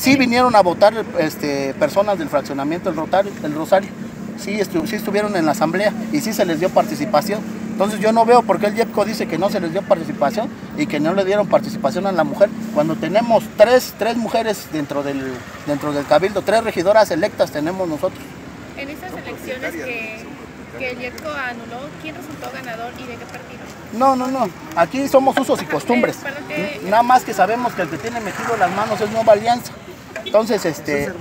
Sí vinieron a votar este, personas del fraccionamiento del Rosario, el Rosario. Sí, estu- sí estuvieron en la asamblea y sí se les dio participación. Entonces yo no veo por qué el IEPCO dice que no se les dio participación y que no le dieron participación a la mujer, cuando tenemos tres, tres mujeres dentro del, dentro del cabildo, tres regidoras electas tenemos nosotros. En estas elecciones que, que el IEPCO anuló, ¿quién resultó ganador y de qué partido? No, no, no. Aquí somos usos y costumbres. Nada más que sabemos que el que tiene metido las manos es Nueva Alianza. Entonces, este.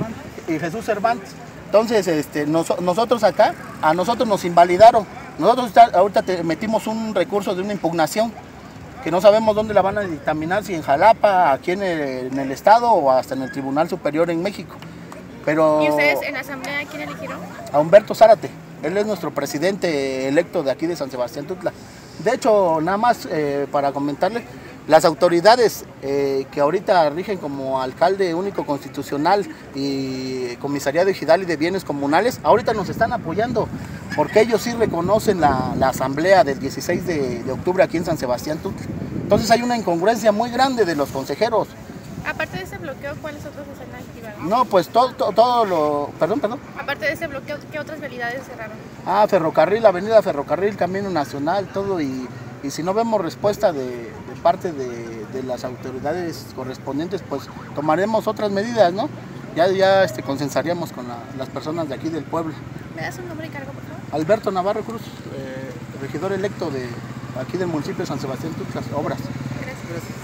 Y Jesús Cervantes. Entonces, este, noso- nosotros acá, a nosotros nos invalidaron. Nosotros está- ahorita te- metimos un recurso de una impugnación que no sabemos dónde la van a dictaminar, si en Jalapa, aquí en el, en el Estado o hasta en el Tribunal Superior en México. Pero ¿Y ustedes en la asamblea quién eligieron? a Humberto Zárate. Él es nuestro presidente electo de aquí de San Sebastián Tutla. De hecho, nada más eh, para comentarle, las autoridades eh, que ahorita rigen como alcalde único constitucional y comisariado ejidal y de bienes comunales, ahorita nos están apoyando porque ellos sí reconocen la, la asamblea del 16 de, de octubre aquí en San Sebastián Tutla. Entonces hay una incongruencia muy grande de los consejeros. Aparte de ese bloqueo, ¿cuáles otros están activados? No, pues todo, todo, todo lo... Perdón, perdón. Aparte de ese bloqueo, ¿qué otras vialidades cerraron? Ah, ferrocarril, avenida ferrocarril, camino nacional, todo y, y si no vemos respuesta de, de parte de, de las autoridades correspondientes, pues tomaremos otras medidas, ¿no? Ya, ya este, consensaríamos con la- las personas de aquí del pueblo. ¿Me das un nombre y cargo, por favor? Alberto Navarro Cruz, eh, regidor electo de aquí del municipio de San Sebastián Tuxtlas, Obras. Gracias.